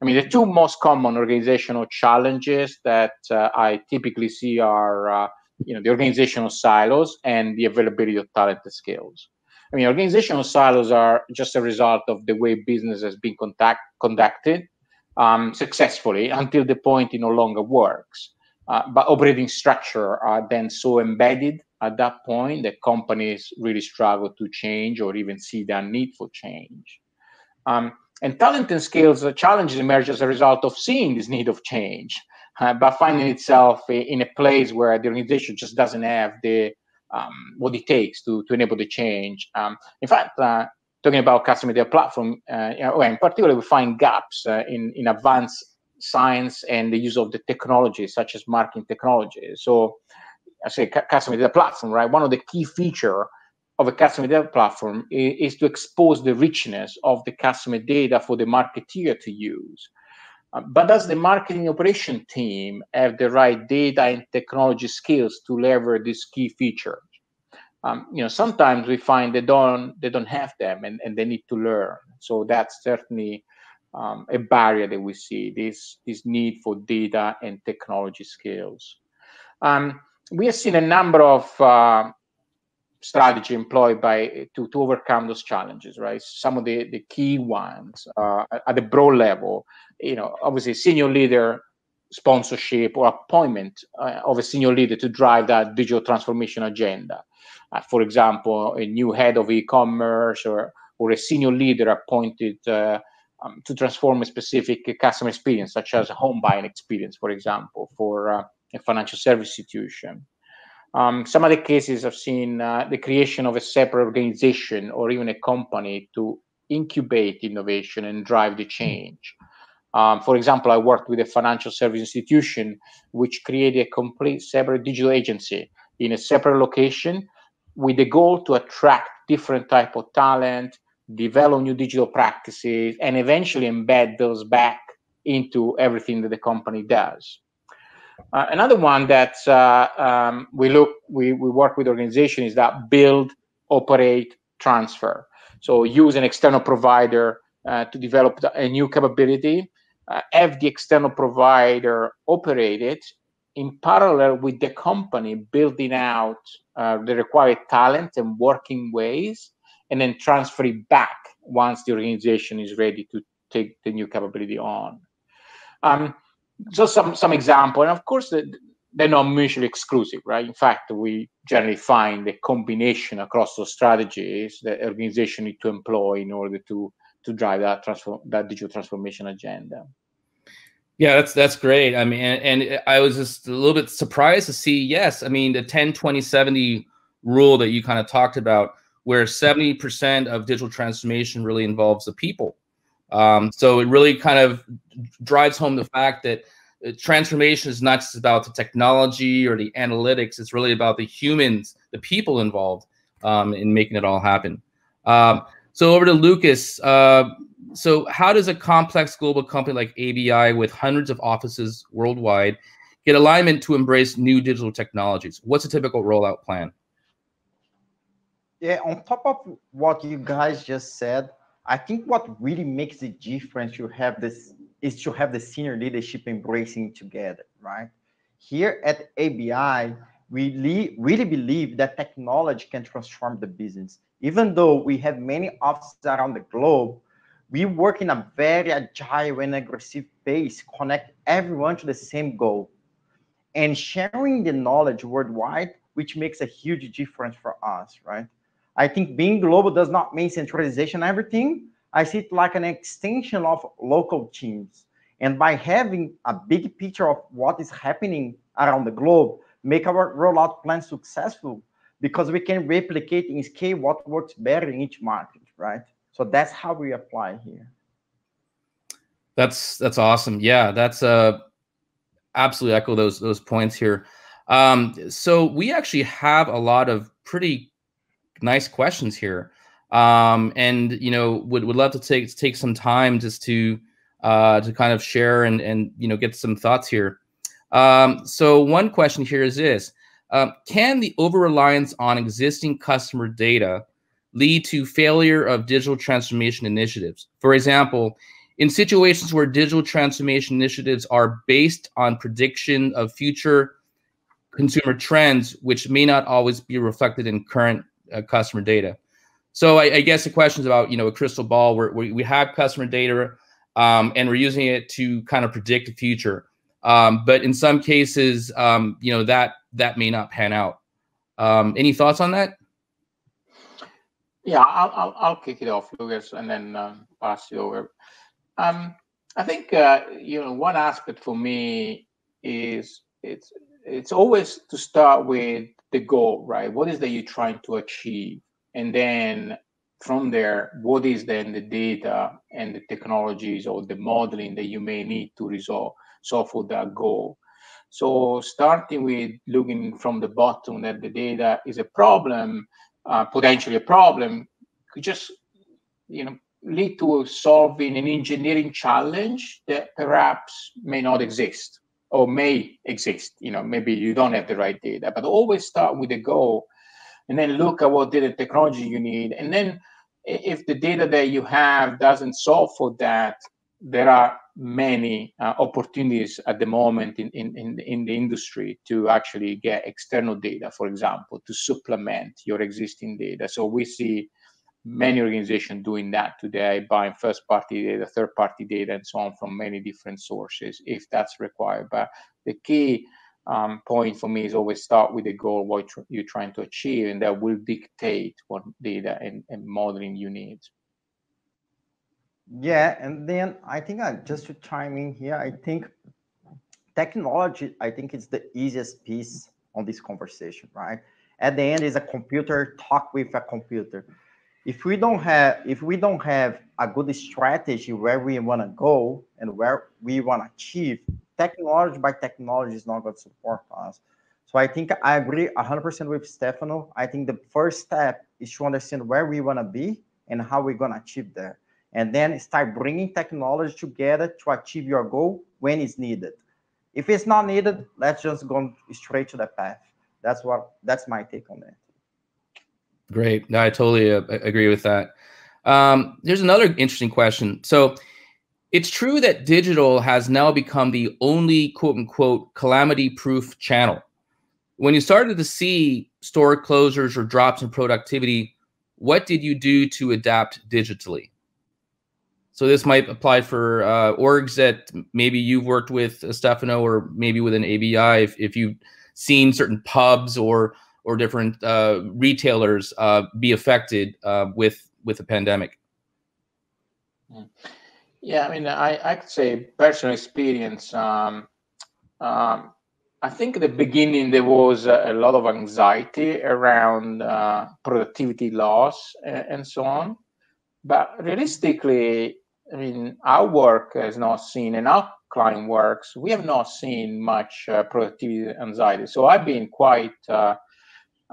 I mean, the two most common organizational challenges that uh, I typically see are, uh, you know, the organizational silos and the availability of talent and skills. I mean, organizational silos are just a result of the way business has been contact, conducted um, successfully until the point it no longer works. Uh, but operating structure are then so embedded at that point that companies really struggle to change or even see the need for change. Um, and talent and skills uh, challenges emerge as a result of seeing this need of change, uh, but finding itself in a place where the organization just doesn't have the um, what it takes to, to enable the change. Um, in fact, uh, talking about customer data platform, uh, you know, in particular, we find gaps uh, in, in advanced science and the use of the technologies such as marketing technology. So I say customer data platform, right? One of the key feature of a customer data platform is, is to expose the richness of the customer data for the marketeer to use. Uh, but does the marketing operation team have the right data and technology skills to leverage this key feature? Um, you know, sometimes we find they don't they don't have them and, and they need to learn. So that's certainly um, a barrier that we see this this need for data and technology skills. Um, we have seen a number of uh, strategy employed by to, to overcome those challenges right? Some of the the key ones uh, at the broad level you know obviously senior leader sponsorship or appointment uh, of a senior leader to drive that digital transformation agenda. Uh, for example a new head of e-commerce or or a senior leader appointed uh, um, to transform a specific customer experience such as a home buying experience for example for uh, a financial service institution um, some other cases I've seen uh, the creation of a separate organization or even a company to incubate innovation and drive the change. Um, for example, I worked with a financial service institution which created a complete separate digital agency in a separate location with the goal to attract different type of talent, develop new digital practices, and eventually embed those back into everything that the company does. Uh, another one that uh, um, we look, we, we work with organization is that build, operate, transfer. So use an external provider uh, to develop a new capability, uh, have the external provider operate it in parallel with the company building out uh, the required talent and working ways, and then transfer it back once the organization is ready to take the new capability on. Um, just some some example, and of course they're not mutually exclusive, right? In fact, we generally find a combination across those strategies that organization need to employ in order to to drive that transform that digital transformation agenda. Yeah, that's that's great. I mean, and, and, I was just a little bit surprised to see. Yes, I mean the 10, 20, 70 rule that you kind of talked about, where 70% of digital transformation really involves the people. Um, so it really kind of drives home the fact that uh, transformation is not just about the technology or the analytics. It's really about the humans, the people involved um, in making it all happen. Um, so over to Lucas. Uh, so how does a complex global company like ABI with hundreds of offices worldwide get alignment to embrace new digital technologies? What's a typical rollout plan? Yeah, on top of what you guys just said, I think what really makes the difference you have this is to have the senior leadership embracing together, right? Here at ABI, we really believe that technology can transform the business. Even though we have many offices around the globe, we work in a very agile and aggressive pace, connect everyone to the same goal, and sharing the knowledge worldwide, which makes a huge difference for us, right? I think being global does not mean centralization everything. I see it like an extension of local teams. And by having a big picture of what is happening around the globe, make our rollout plan successful because we can replicate in scale what works better in each market, right? So that's how we apply here. That's that's awesome. Yeah, that's uh absolutely echo those those points here. Um, so we actually have a lot of pretty nice questions here. Um, and you know, would, would love to take take some time just to uh to kind of share and and you know get some thoughts here. Um, so one question here is this um, Can the over reliance on existing customer data lead to failure of digital transformation initiatives? For example, in situations where digital transformation initiatives are based on prediction of future consumer trends, which may not always be reflected in current uh, customer data. So I, I, guess the question is about you know a crystal ball where, we have customer data um, and we're using it to kind of predict the future. Um, but in some cases, um, you know that that may not pan out. Um, any thoughts on that? Yeah, I'll, I'll, I'll kick it off, Lucas, and then um, pass it over. Um, I think uh, you know one aspect for me is it's it's always to start with the goal, right? What is that you're trying to achieve, and then from there, what is then the data and the technologies or the modeling that you may need to resolve solve for that goal. So starting with looking from the bottom that the data is a problem, uh, potentially a problem, could just you know lead to solving an engineering challenge that perhaps may not exist or may exist. You know, maybe you don't have the right data, but always start with a goal and then look at what data technology you need. And then if the data that you have doesn't solve for that, there are many uh, opportunities at the moment in, in, in, in, the industry to actually get external data, for example, to supplement your existing data. So we see many organizations doing that today, buying first party data, third party data, and so on from many different sources if that's required. But the key um, point for me is always start with the goal, what you're trying to achieve, and that will dictate what data and, and modeling you need. Yeah, and then I think I just to chime in here, I think technology, I think it's the easiest piece on this conversation, right? At the end is a computer talk with a computer. If we don't have if we don't have a good strategy where we want to go and where we want to achieve, technology by technology is not going to support us. So I think I agree 100% with Stefano. I think the first step is to understand where we want to be and how we're going to achieve there and then start bringing technology together to achieve your goal when it's needed. If it's not needed, let's just go straight to the path. That's what that's my take on that. Great. No, I totally uh, agree with that. Um, there's another interesting question. So it's true that digital has now become the only quote unquote calamity proof channel. When you started to see store closures or drops in productivity, what did you do to adapt digitally? So this might apply for uh, orgs that maybe you've worked with, uh, Stefano, or maybe with an ABI. If, if you've seen certain pubs or or different uh, retailers uh, be affected uh, with with the pandemic. Hmm. Yeah, I mean, I, I could say personal experience. Um, um, I think at the beginning there was a, lot of anxiety around uh, productivity loss and, and so on. But realistically, I mean, our work has not seen, and our client works, we have not seen much uh, productivity anxiety. So I've been quite uh,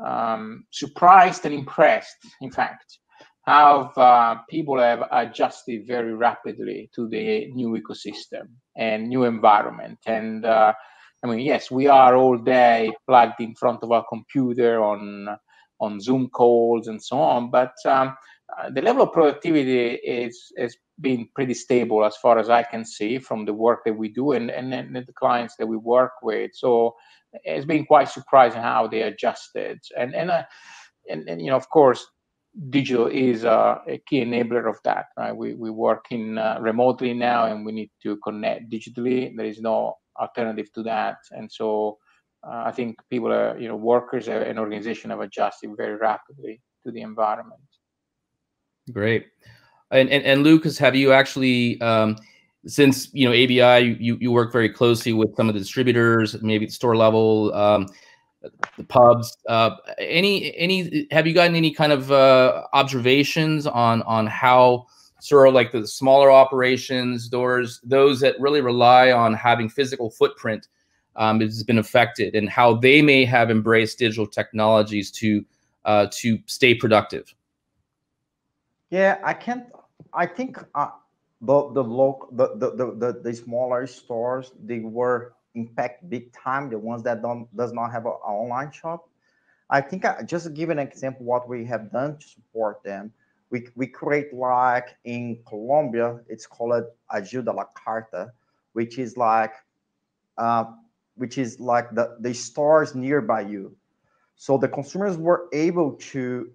um, surprised and impressed, in fact, how uh, people have adjusted very rapidly to the new ecosystem and new environment. And uh, I mean, yes, we are all day plugged in front of our computer on on Zoom calls and so on, but um, uh, the level of productivity is has been pretty stable as far as I can see from the work that we do and, and, and the clients that we work with. So it's been quite surprising how they adjusted. And and uh, and, and you know, of course, digital is a, a, key enabler of that. Right? We we work in uh, remotely now, and we need to connect digitally. There is no alternative to that, and so uh, I think people are, you know, workers and organization have adjusted very rapidly to the environment. Great. And, and, and Lucas, have you actually, um, since, you know, ABI, you, you work very closely with some of the distributors, maybe the store level, um, the pubs, uh, any, any, have you gotten any kind of uh, observations on, on how sort of like the smaller operations, doors, those that really rely on having physical footprint um, has been affected and how they may have embraced digital technologies to, uh, to stay productive? Yeah, I can't. I think uh, the the local the, the the, the smaller stores they were impact big time. The ones that don't does not have an online shop. I think I, just to give an example what we have done to support them. We, we create like in Colombia, it's called Ajuda la Carta, which is like uh, which is like the, the stores nearby you. So the consumers were able to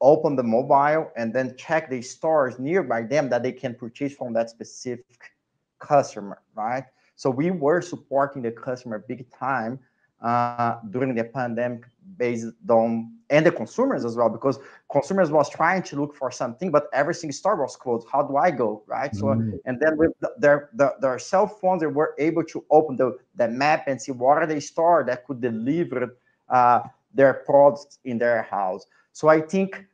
open the mobile and then check the stores nearby them that they can purchase from that specific customer, right? So we were supporting the customer big time uh, during the pandemic based on and the consumers as well because consumers was trying to look for something but everything store was closed how do i go right mm. so and then with the, their the, their cell phones they were able to open the, the map and see what are they store that could deliver uh, their products in their house so I think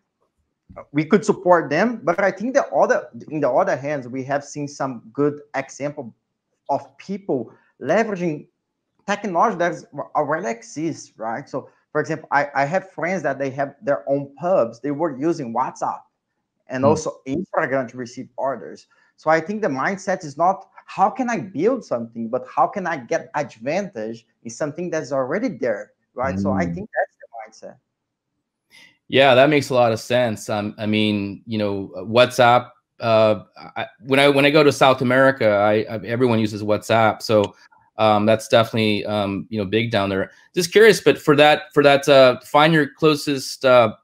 we could support them, but I think the other, in the other hands, we have seen some good example of people leveraging technology that already exists, right? So, for example, I, I have friends that they have their own pubs. They were using WhatsApp and mm. also Instagram to receive orders. So I think the mindset is not how can I build something, but how can I get advantage in something that's already there, right? Mm. So I hmm. think that's the mindset. Yeah, that makes a lot of sense. Um, I mean, you know, WhatsApp. Uh, I, when I when I go to South America, I, I everyone uses WhatsApp, so um, that's definitely um, you know big down there. Just curious, but for that for that uh, find your closest uh,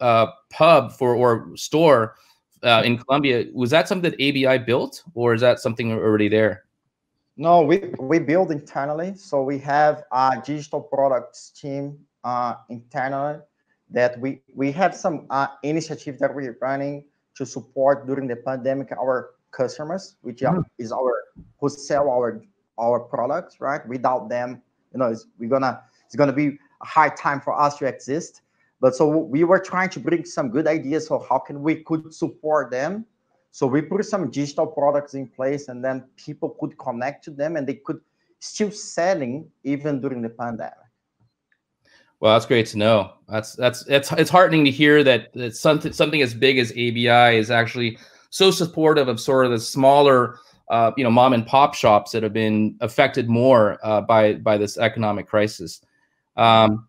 uh, pub for or store uh, in Colombia. Was that something that ABI built, or is that something already there? No, we we build internally. So we have a digital products team uh, internally that we we have some uh, initiatives that we're running to support during the pandemic our customers, which mm. is our who sell our our products, right? Without them, you know, it's, we're gonna it's gonna be a hard time for us to exist. But so we were trying to bring some good ideas for how can we could support them. So we put some digital products in place, and then people could connect to them, and they could still selling even during the pandemic. Well, that's great to know. That's that's it's it's heartening to hear that, that something something as big as ABI is actually so supportive of sort of the smaller, uh, you know, mom and pop shops that have been affected more uh, by by this economic crisis. Um,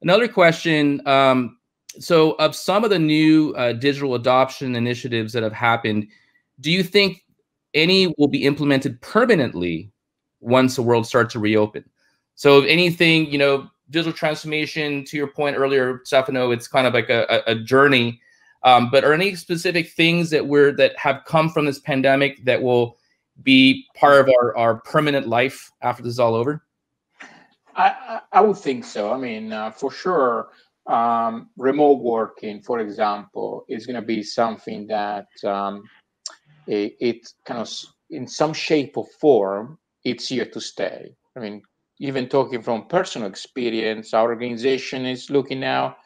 another question. Um, so, of some of the new uh, digital adoption initiatives that have happened, do you think any will be implemented permanently once the world starts to reopen? So, if anything, you know, digital transformation, to your point earlier, Stefano, it's kind of like a, a journey. Um, but are any specific things that we're that have come from this pandemic that will be part of our, our permanent life after this is all over? I, I would think so. I mean, uh, for sure, um, remote working, for example, is going to be something that um, it, it, kind of, in some shape or form, it's here to stay. I mean, even talking from personal experience, our organization is looking now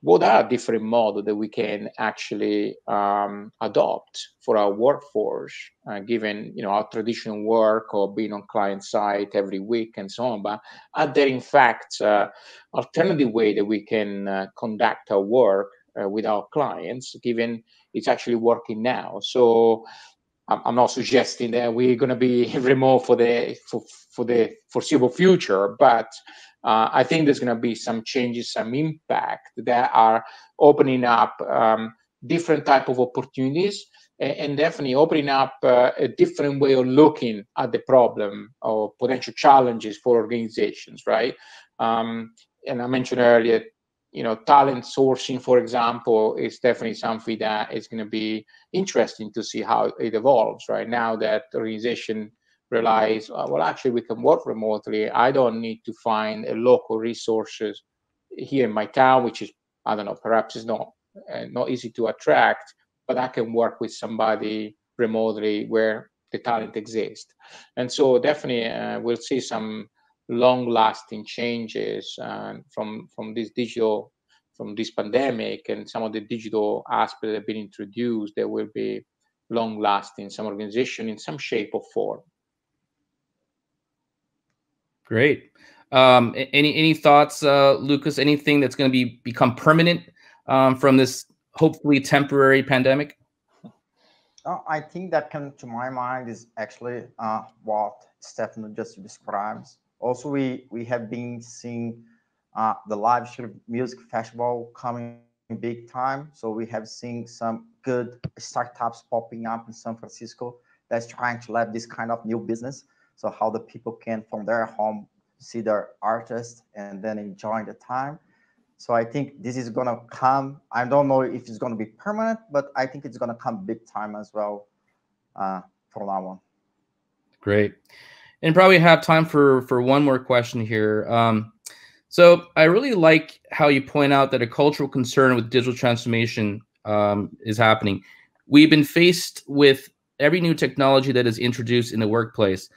what are different models that we can actually um, adopt for our workforce, uh, given you know our traditional work or being on client site every week and so on. But are there in fact uh, alternative way that we can uh, conduct our work uh, with our clients, given it's actually working now. So I'm, I'm not suggesting that we're going to be remote for the for, for the foreseeable future, but uh, I think there's going to be some changes, some impact that are opening up um, different type of opportunities and definitely opening up uh, a different way of looking at the problem or potential challenges for organizations, right? Um, and I mentioned earlier, you know, talent sourcing, for example, is definitely something that is going to be interesting to see how it evolves. Right now, that organization realize, uh, well, actually, we can work remotely. I don't need to find a local resources here in my town, which is I don't know, perhaps is not uh, not easy to attract, but I can work with somebody remotely where the talent exists. And so definitely uh, we'll see some long-lasting changes uh, from from this digital from this pandemic and some of the digital aspects that have been introduced that will be long lasting some organization in some shape or form great um, any any thoughts uh, lucas anything that's going to be become permanent um, from this hopefully temporary pandemic uh, i think that come to my mind is actually uh, what stefano just describes also, we, we have been seeing uh, the live stream music festival coming big time. So we have seen some good startups popping up in San Francisco that's trying to let this kind of new business. So how the people can from their home see their artist and then enjoy the time. So I think this is gonna come. I don't know if it's gonna be permanent, but I think it's gonna come big time as well uh, from now on. Great and probably have time for for one more question here. Um, so I really like how you point out that a cultural concern with digital transformation um, is happening. We've been faced with every new technology that is introduced in the workplace.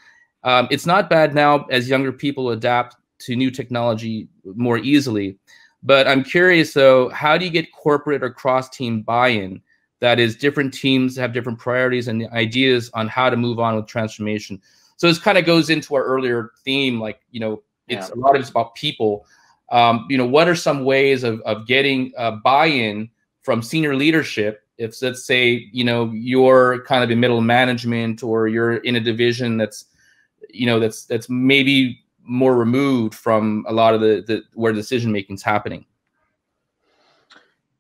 Um, it's not bad now as younger people adapt to new technology more easily. But I'm curious though, how do you get corporate or cross team buy in? That is, different teams have different priorities and ideas on how to move on with transformation. So this kind of goes into our earlier theme, like you know, it's yeah. a lot of it's about people. Um, you know, what are some ways of of getting uh, buy-in from senior leadership? If let's say you know you're kind of in middle management or you're in a division that's you know that's that's maybe more removed from a lot of the, the where decision making is happening.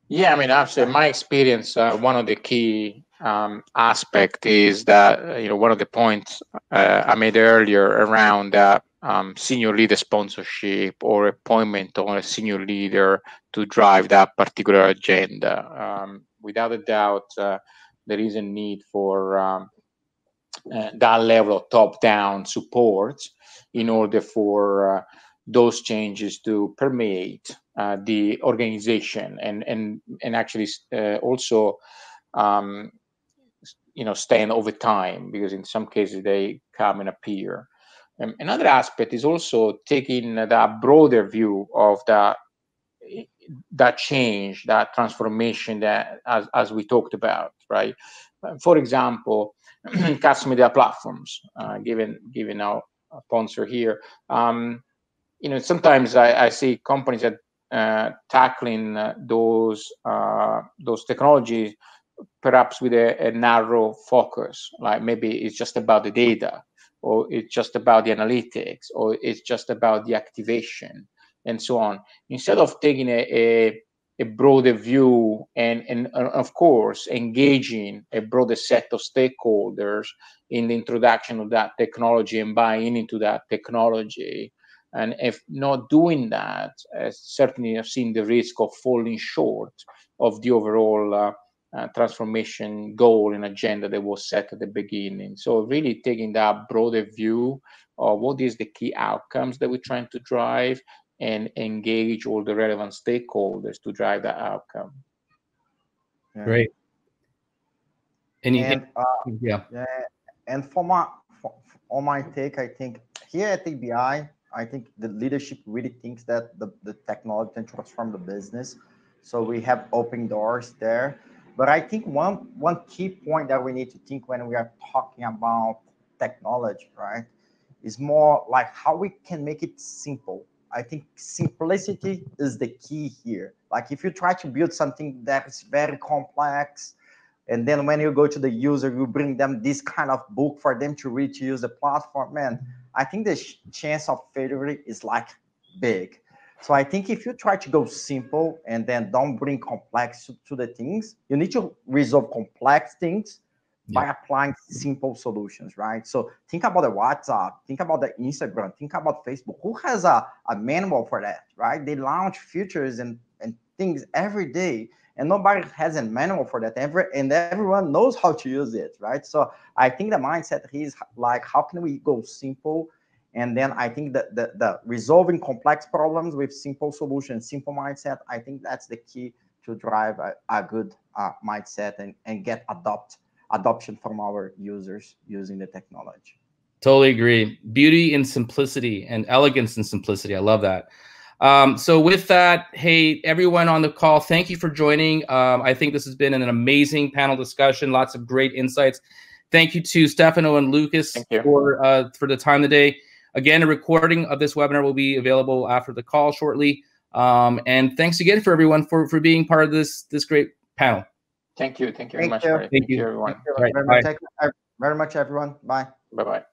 Yeah, I mean, absolutely. My experience, uh, one of the key um, aspect is that uh, you know one of the points uh, I made earlier around that um, senior leader sponsorship or appointment on a senior leader to drive that particular agenda. Um, without a doubt, uh, there is a need for um, that level of top-down support in order for uh, those changes to permeate uh, the organization and and and actually also um, you know stand over time because in some cases they come and appear. Um, another aspect is also taking that broader view of that that change that transformation that as, as we talked about right? Uh, for example customer media platforms uh, given given our sponsor here um, you know sometimes I, I see companies that uh, tackling uh, those uh, those technologies perhaps with a, a, narrow focus, like maybe it's just about the data, or it's just about the analytics, or it's just about the activation, and so on. Instead of taking a, a, a broader view and, and, uh, of course, engaging a broader set of stakeholders in the introduction of that technology and buying into that technology. And if not doing that, uh, certainly I've seen the risk of falling short of the overall uh, uh, transformation goal and agenda that was set at the beginning. So really taking that broader view of what is the key outcomes that we're trying to drive and engage all the relevant stakeholders to drive that outcome. Yeah. Great. Any, and, uh, yeah. yeah. And for my for, on my take, I think here at ABI, I think the leadership really thinks that the, the technology can transform the business. So we have open doors there but I think one one key point that we need to think when we are talking about technology, right, is more like how we can make it simple I think simplicity is the key here. Like if you try to build something that is very complex, and then when you go to the user, you bring them this kind of book for them to read to use the platform, man, I think the chance of failure is like big. So I think if you try to go simple and then don't bring complex to, to the things, you need to resolve complex things yeah. by applying simple solutions, right? So think about the WhatsApp, think about the Instagram, think about Facebook. Who has a, a manual for that, right? They launch features and, and things every day and nobody has a manual for that ever and everyone knows how to use it right so i think the mindset is like how can we go simple and then i think that the, the resolving complex problems with simple solutions simple mindset i think that's the key to drive a, a good uh, mindset and, and get adopt adoption from our users using the technology totally agree beauty and simplicity and elegance and simplicity i love that um, so with that, hey, everyone on the call, thank you for joining. Um, I think this has been an amazing panel discussion, lots of great insights. Thank you to Stefano and Lucas for uh, for the time today. Again, a recording of this webinar will be available after the call shortly. Um, and thanks again for everyone for for being part of this this great panel. Thank you. Thank you very Thank much. You. Thank, Thank you, everyone. Thank you very, much, very much, everyone. Bye. Bye bye.